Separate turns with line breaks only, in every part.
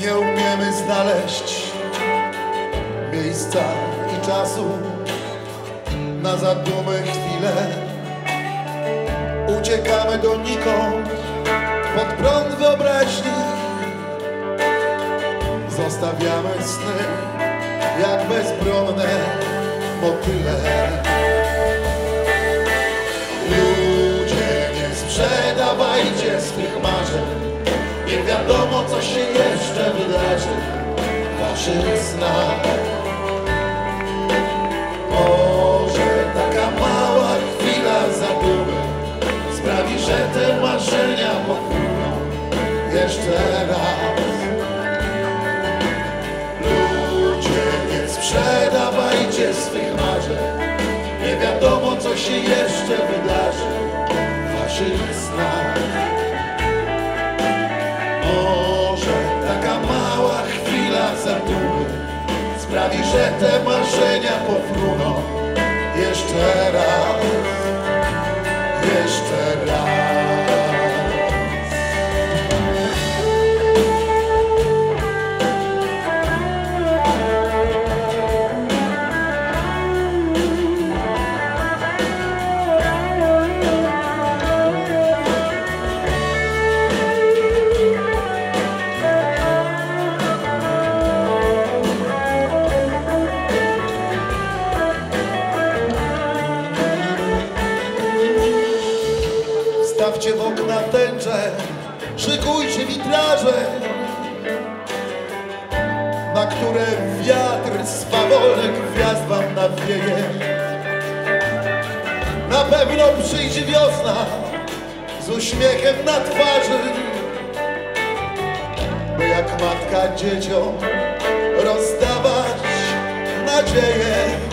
Nie umiemy znaleźć miejsca i czasu na zadumy chwile. Uciekamy donikąd pod prąd wyobraźni. Zostawiamy sny jak bezbronne motyle. Ludzie, nie sprzedawajcie swych marzeń. Nie wiadomo, co się jeszcze wydarzy w waszych snach. za Sprawi, że te marzenia po Stawcie w okna tęcze, szykujcie witraże, na które wiatr swawolek gwiazd wam nawieje. Na pewno przyjdzie wiosna z uśmiechem na twarzy, by jak matka dzieciom rozdawać nadzieję.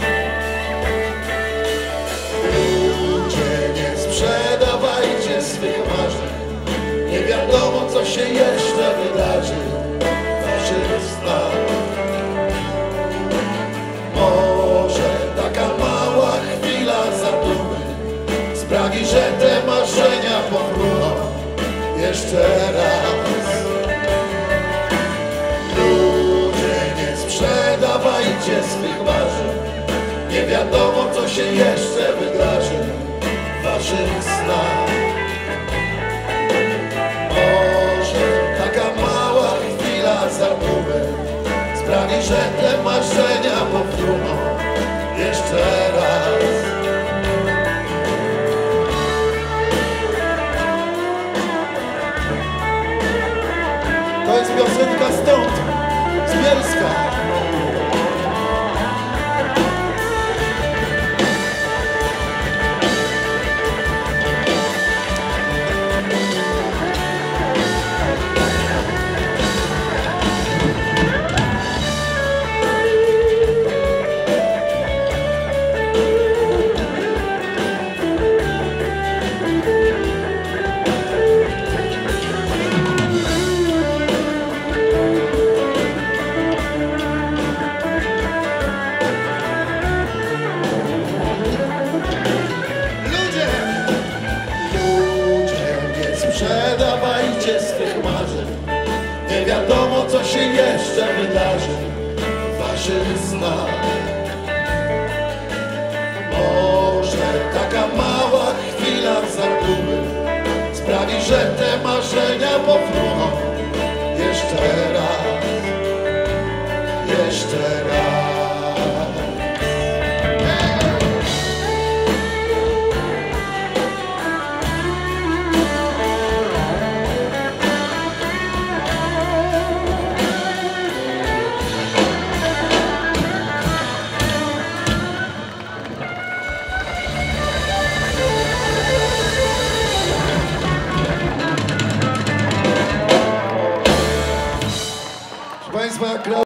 Jeszcze raz. Ludzie, nie sprzedawajcie swych marzeń. Nie wiadomo, co się jeszcze wydarzy waszych expiação de castão. Zbierska. Co się jeszcze wydarzy. W waszych Charisma Club.